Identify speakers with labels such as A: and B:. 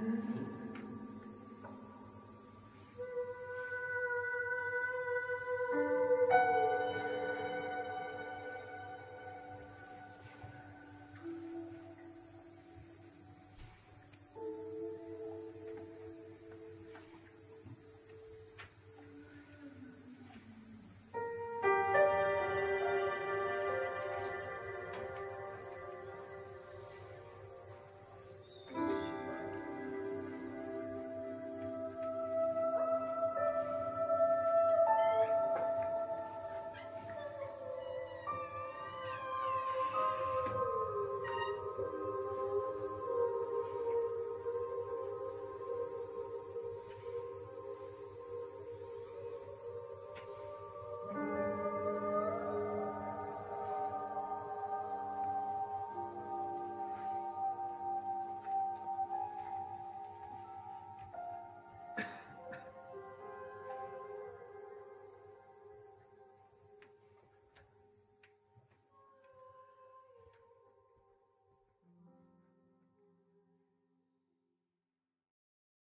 A: Mm-hmm.